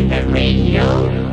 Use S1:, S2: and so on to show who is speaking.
S1: in the radio.